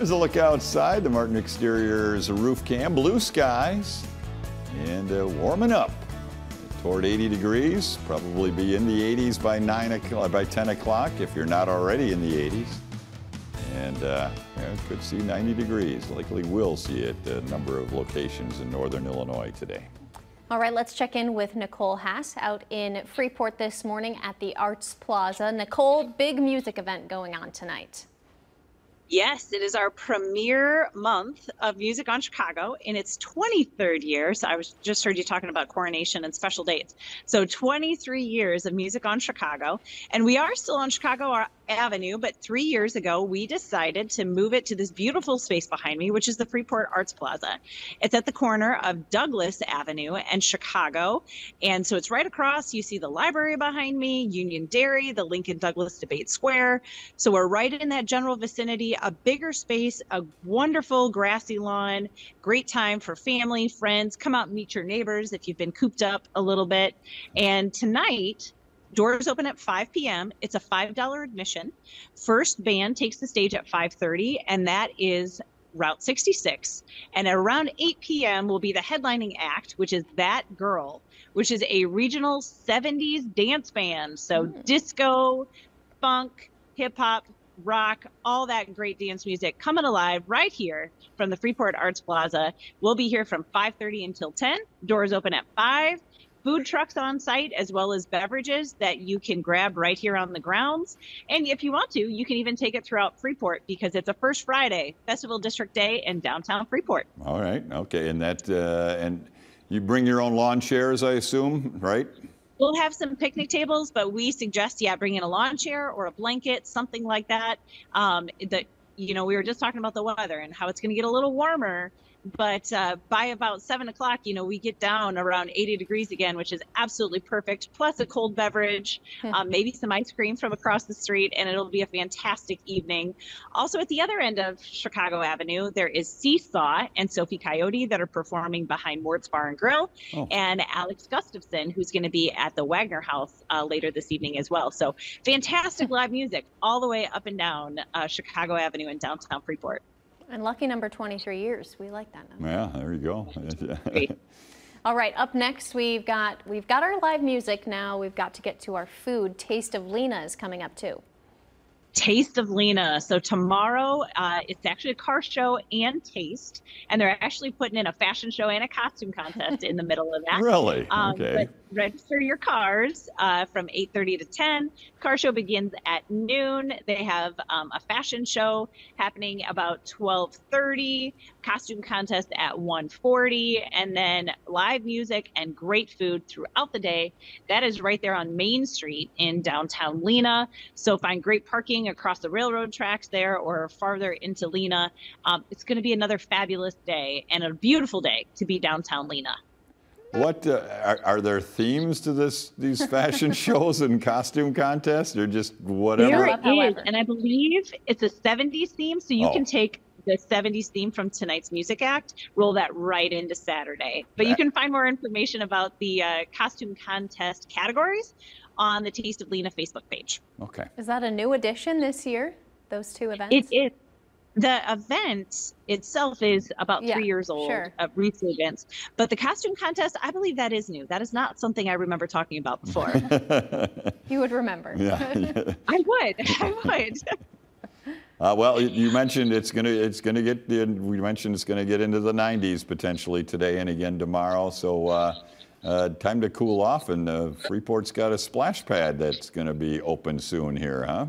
Here's a look outside. The Martin Exteriors roof cam. Blue skies and uh, warming up toward 80 degrees. Probably be in the 80s by 9 o'clock, by 10 o'clock if you're not already in the 80s. And uh, yeah, could see 90 degrees. Likely will see it a number of locations in northern Illinois today. All right, let's check in with Nicole Hass out in Freeport this morning at the Arts Plaza. Nicole, big music event going on tonight. Yes, it is our premiere month of Music on Chicago in its 23rd year. So I was just heard you talking about coronation and special dates. So 23 years of Music on Chicago. And we are still on Chicago Avenue, but three years ago, we decided to move it to this beautiful space behind me, which is the Freeport Arts Plaza. It's at the corner of Douglas Avenue and Chicago. And so it's right across. You see the library behind me, Union Dairy, the Lincoln Douglas Debate Square. So we're right in that general vicinity, a bigger space, a wonderful grassy lawn, great time for family, friends. Come out and meet your neighbors if you've been cooped up a little bit. And tonight, Doors open at 5 p.m. It's a $5 admission. First band takes the stage at 5:30 and that is Route 66. And at around 8 p.m. will be the headlining act, which is That Girl, which is a regional 70s dance band. So mm. disco, funk, hip hop, rock, all that great dance music coming alive right here from the Freeport Arts Plaza. We'll be here from 5:30 until 10. Doors open at 5 food trucks on site as well as beverages that you can grab right here on the grounds. And if you want to, you can even take it throughout Freeport because it's a First Friday Festival District Day in downtown Freeport. All right. Okay. And that, uh, and you bring your own lawn chairs, I assume, right? We'll have some picnic tables, but we suggest, yeah, bring in a lawn chair or a blanket, something like that. Um, that, you know, we were just talking about the weather and how it's going to get a little warmer but uh, by about seven o'clock, you know, we get down around 80 degrees again, which is absolutely perfect. Plus a cold beverage, um, maybe some ice cream from across the street, and it'll be a fantastic evening. Also, at the other end of Chicago Avenue, there is Seesaw and Sophie Coyote that are performing behind Mort's Bar and Grill, oh. and Alex Gustafson, who's going to be at the Wagner House uh, later this evening as well. So, fantastic live music all the way up and down uh, Chicago Avenue in downtown Freeport. And lucky number 23 years. We like that number. Yeah, there you go. All right, up next we've got we've got our live music now. We've got to get to our food. Taste of Lena is coming up too. Taste of Lena. So tomorrow, uh, it's actually a car show and taste, and they're actually putting in a fashion show and a costume contest in the middle of that. Really? Um, okay. Register your cars uh, from 8:30 to 10. Car show begins at noon. They have um, a fashion show happening about 12:30. Costume contest at 1:40, and then live music and great food throughout the day. That is right there on Main Street in downtown Lena. So find great parking across the railroad tracks there or farther into Lena. Um, it's going to be another fabulous day and a beautiful day to be downtown Lena. What uh, are, are, there themes to this these fashion shows and costume contests, or just whatever? There is, and I believe it's a '70s theme, so you oh. can take the 70s theme from tonight's music act, roll that right into Saturday. But you can find more information about the uh, costume contest categories on the Taste of Lena Facebook page. Okay. Is that a new addition this year, those two events? It is. The event itself is about yeah, three years old, sure. uh, recent events. But the costume contest, I believe that is new. That is not something I remember talking about before. you would remember. Yeah. I would. I would. Uh, well, you mentioned it's gonna it's gonna get we mentioned it's gonna get into the 90s potentially today and again tomorrow. So uh, uh, time to cool off, and uh, Freeport's got a splash pad that's going to be open soon here, huh?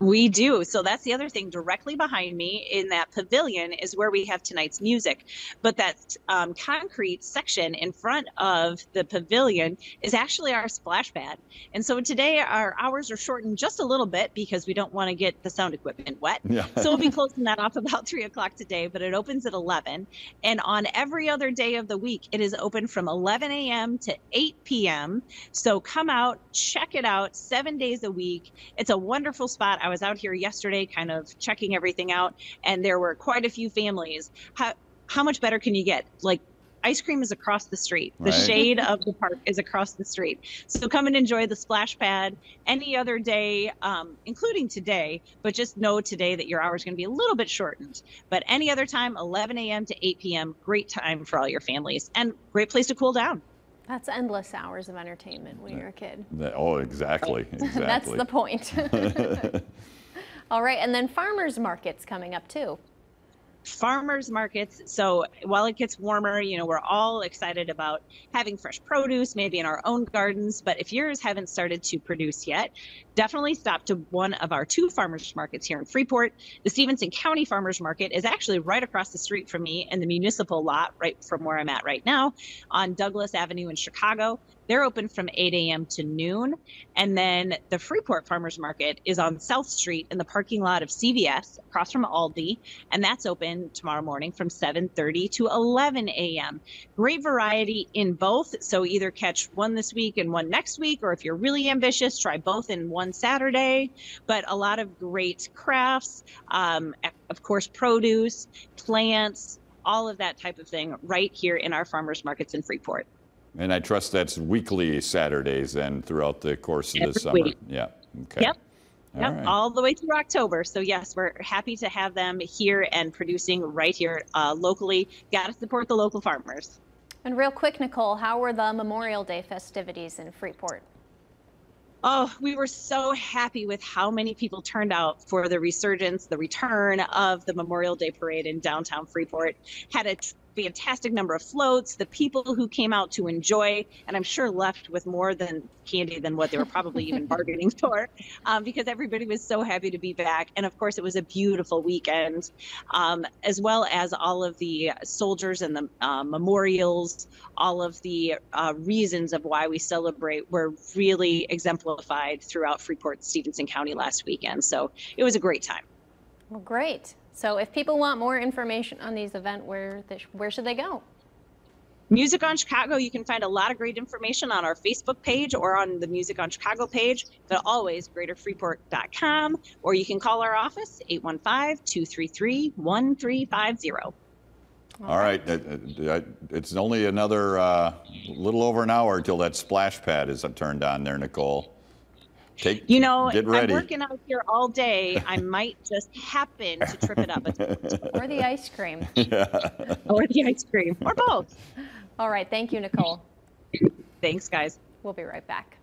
We do. So that's the other thing. Directly behind me in that pavilion is where we have tonight's music. But that um, concrete section in front of the pavilion is actually our splash pad. And so today our hours are shortened just a little bit because we don't want to get the sound equipment wet. Yeah. so we'll be closing that off about three o'clock today, but it opens at 11. And on every other day of the week, it is open from 11 a.m. to 8 p.m. So come out, check it out seven days a week. It's a wonderful spot. I was out here yesterday kind of checking everything out, and there were quite a few families. How, how much better can you get? Like, ice cream is across the street. The Right. shade of the park is across the street. So come and enjoy the splash pad any other day, um, including today. But just know today that your hour is going to be a little bit shortened. But any other time, 11 a.m. to 8 p.m. Great time for all your families and great place to cool down. That's endless hours of entertainment when you're a kid. That- oh, exactly. Exactly. That's the point. All right, and then farmers markets coming up too. Farmers markets. So while it gets warmer, you know, we're all excited about having fresh produce, maybe in our own gardens. But if yours haven't started to produce yet, definitely stop to one of our two farmers markets here in Freeport. The Stephenson County Farmers Market is actually right across the street from me in the municipal lot, right from where I'm at right now on Douglas Avenue in Chicago. They're open from 8 a.m. to noon. And then the Freeport Farmers Market is on South Street in the parking lot of CVS across from Aldi. And that's open tomorrow morning from 7:30 to 11 a.m. Great variety in both. So either catch one this week and one next week, or if you're really ambitious, try both in one Saturday. But a lot of great crafts, um, of course, produce, plants, all of that type of thing right here in our farmers markets in Freeport. And I trust that's weekly Saturdays and throughout the course of the Every summer. week. Yeah. Okay. Yep. All Yep, right. all the way through October. So yes, we're happy to have them here and producing right here uh, locally. Got to support the local farmers. And real quick, Nicole, how were the Memorial Day festivities in Freeport? Oh, we were so happy with how many people turned out for the resurgence, the return of the Memorial Day parade in downtown Freeport. Had a t- fantastic number of floats, the people who came out to enjoy, and I'm sure left with more than candy than what they were probably even bargaining for, um, because everybody was so happy to be back. And of course, it was a beautiful weekend, um, as well as all of the soldiers and the uh, memorials, all of the uh, reasons of why we celebrate were really exemplified throughout Freeport, Stephenson County last weekend. So it was a great time. Well, great. So if people want more information on these events, where, they, where should they go? Music on Chicago, you can find a lot of great information on our Facebook page or on the Music on Chicago page, but always greaterfreeport.com, or you can call our office 815 233 1350. All right. uh, It's only another uh, little over an hour until that splash pad is turned on there, Nicole. Take, You know, get I'm working out here all day. I might just happen to trip it up Or the ice cream? or the ice cream or both. All right, thank you, Nicole. Thanks, guys. We'll be right back.